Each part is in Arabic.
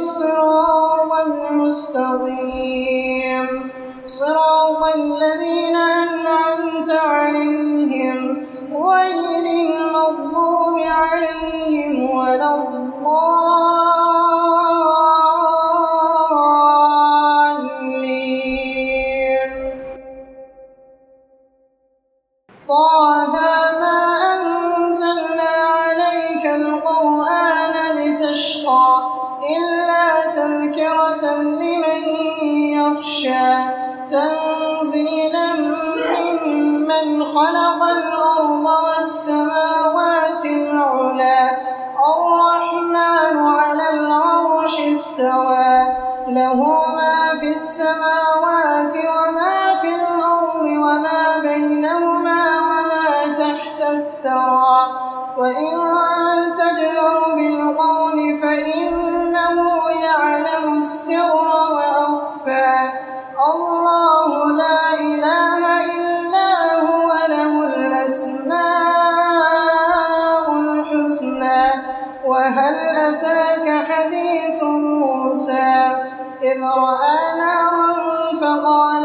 اهدنا يخشى تنزيلا ممن خلق الأرض والسماوات العلى. الرحمن على العرش استوى. له ما في السماوات وما في الأرض وما بينهما وما تحت الثرى. وإن وهل أتاك حديث موسى إذ رأى نارا فقال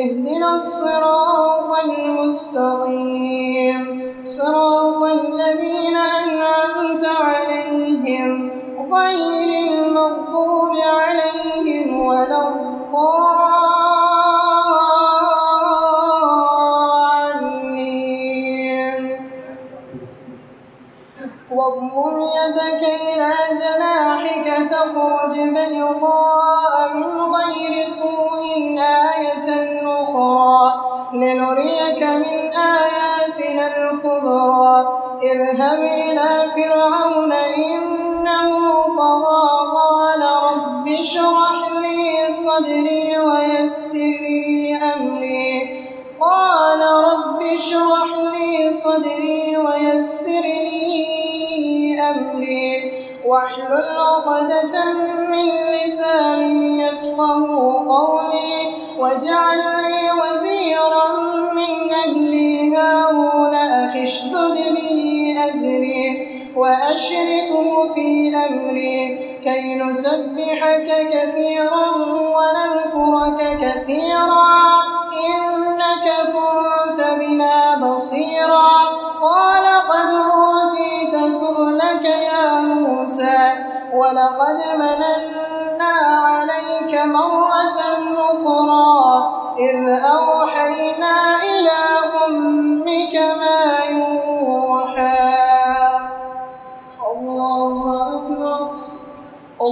اهدنا الصراط المستقيم. صراط فرعون إنه طغى. قال رب اشرح لي صدري ويسر لي أمري. قال رب اشرح لي صدري ويسر لي أمري. واحلل عقدة من لساني يفقه قولي. واجعل لي وأشركه في أمري كي نسبحك كثيرا ونذكرك كثيرا. إنك كنت بنا بصيرا. قال قد أوتيت سؤلك يا موسى ولقد مننا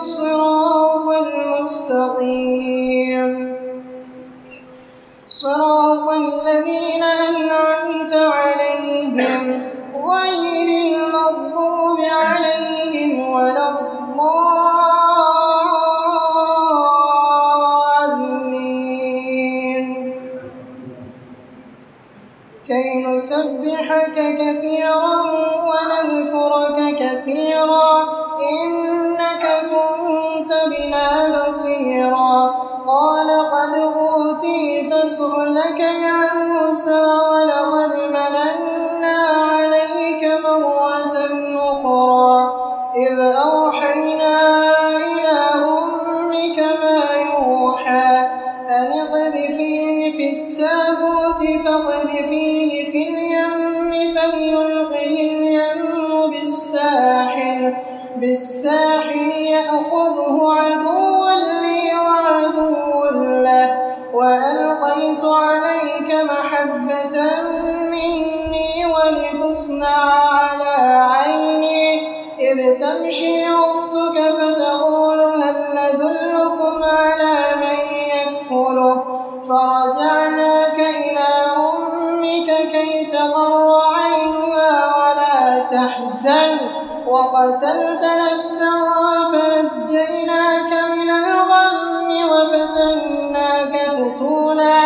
الصراط المستقيم. صراط الذين أنعمت عليهم غير المغضوب عليهم ولا الضالين. كي نسبحك كثيرا يلقه اليم بالساحل بالساحل يأخذه عدوا لي وعدو له. وألقيت عليك محبة مني ولتصنع على عيني. إذ تمشي نفسا وقتلت نفسا فنجيناك من الغم وفتناك فتونا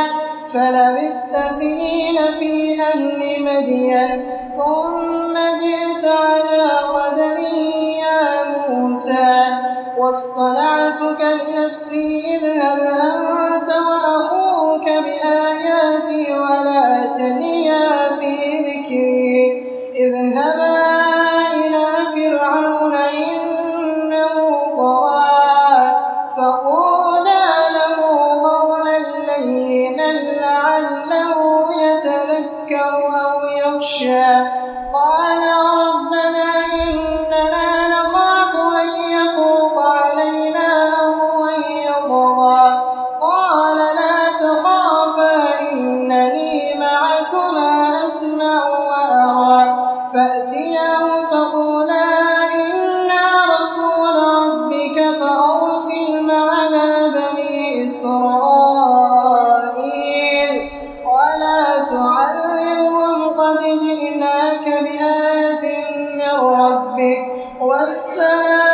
فلبثت سنين في أهل مدين ثم جئت على قدري يا موسى واصطنعتك لنفسي اذهب أنت وأخوك بآياتي ولا تنين ربك والسلام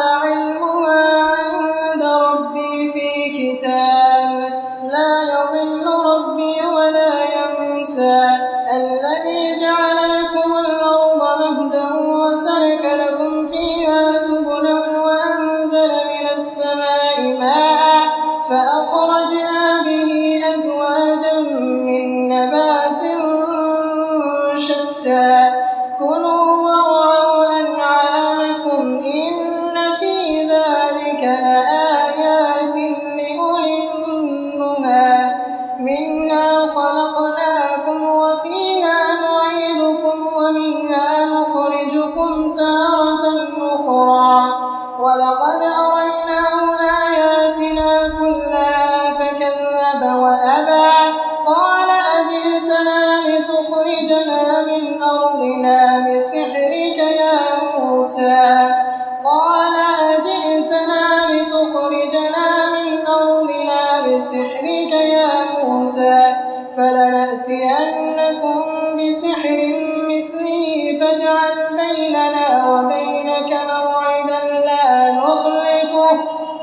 لآتينكم بسحر مثله فاجعل بيننا وبينك موعدا لا نخلفه.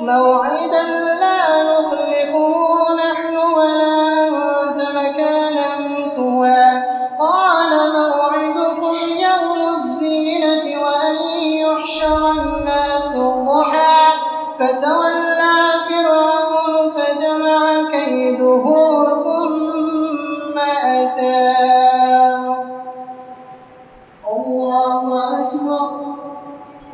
موعدا